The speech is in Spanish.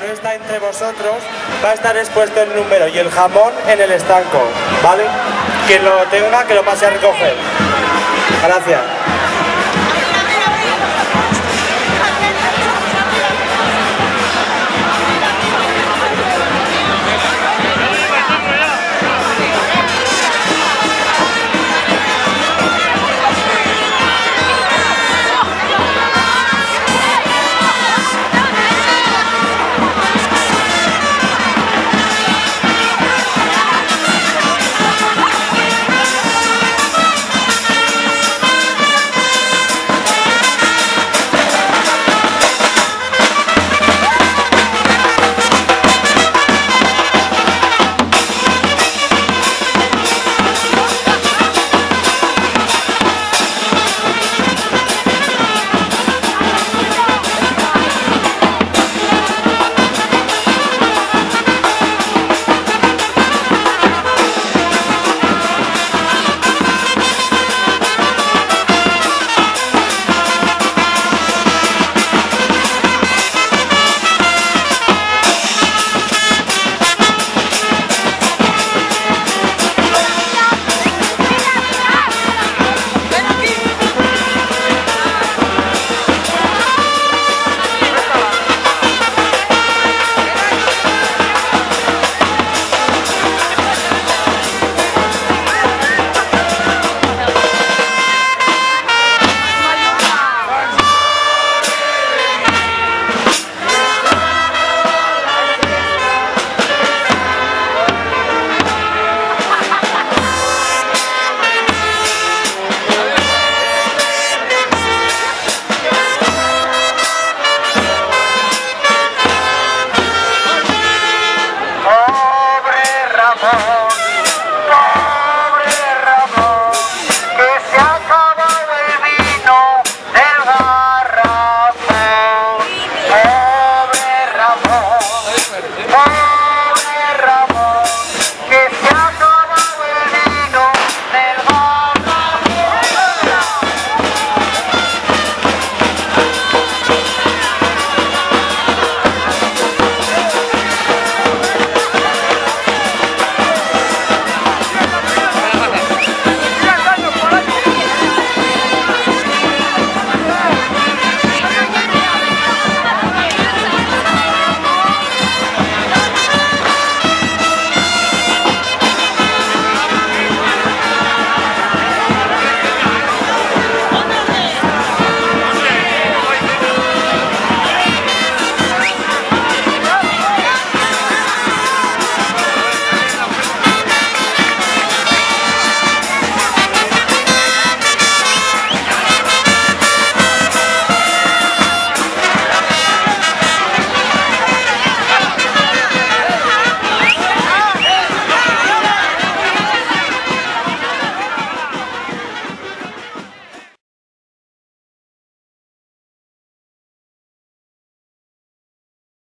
no está entre vosotros, va a estar expuesto el número y el jamón en el estanco, ¿vale? Quien lo tenga, que lo pase a recoger. Gracias.